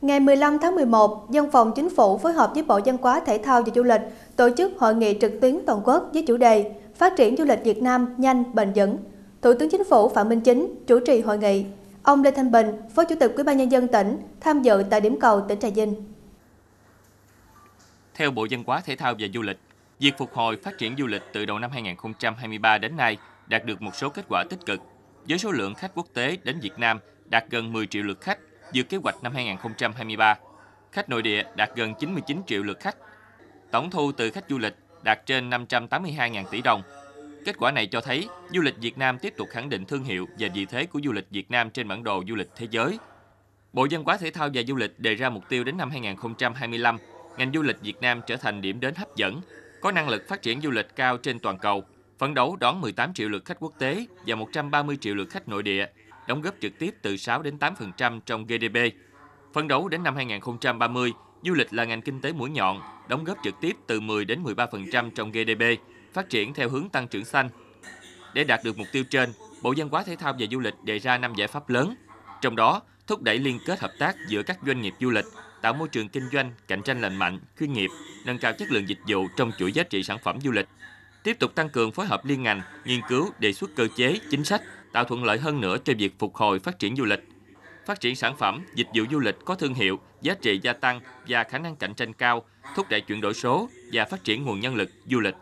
Ngày 15 tháng 11, Văn phòng Chính phủ phối hợp với Bộ Văn hóa Thể thao và Du lịch tổ chức hội nghị trực tuyến toàn quốc với chủ đề Phát triển du lịch Việt Nam nhanh, bền vững. Thủ tướng Chính phủ Phạm Minh Chính chủ trì hội nghị. Ông Lê Thanh Bình, Phó Chủ tịch Ủy ban nhân dân tỉnh tham dự tại điểm cầu tỉnh Trà Vinh. Theo Bộ Văn hóa Thể thao và Du lịch, việc phục hồi phát triển du lịch từ đầu năm 2023 đến nay đạt được một số kết quả tích cực, với số lượng khách quốc tế đến Việt Nam đạt gần 10 triệu lượt khách, vượt kế hoạch năm 2023. Khách nội địa đạt gần 99 triệu lượt khách. Tổng thu từ khách du lịch đạt trên 582.000 tỷ đồng. Kết quả này cho thấy du lịch Việt Nam tiếp tục khẳng định thương hiệu và vị thế của du lịch Việt Nam trên bản đồ du lịch thế giới. Bộ Văn hóa Thể thao và Du lịch đề ra mục tiêu đến năm 2025, ngành du lịch Việt Nam trở thành điểm đến hấp dẫn, có năng lực phát triển du lịch cao trên toàn cầu, phấn đấu đón 18 triệu lượt khách quốc tế và 130 triệu lượt khách nội địa, đóng góp trực tiếp từ 6 đến 8% trong GDP. Phấn đấu đến năm 2030, du lịch là ngành kinh tế mũi nhọn, đóng góp trực tiếp từ 10 đến 13% trong GDP, phát triển theo hướng tăng trưởng xanh. Để đạt được mục tiêu trên, Bộ Văn hóa Thể thao và Du lịch đề ra 5 giải pháp lớn, trong đó thúc đẩy liên kết hợp tác giữa các doanh nghiệp du lịch, tạo môi trường kinh doanh cạnh tranh lành mạnh, chuyên nghiệp, nâng cao chất lượng dịch vụ trong chuỗi giá trị sản phẩm du lịch. Tiếp tục tăng cường phối hợp liên ngành, nghiên cứu, đề xuất cơ chế, chính sách, tạo thuận lợi hơn nữa cho việc phục hồi phát triển du lịch. Phát triển sản phẩm, dịch vụ du lịch có thương hiệu, giá trị gia tăng và khả năng cạnh tranh cao, thúc đẩy chuyển đổi số và phát triển nguồn nhân lực du lịch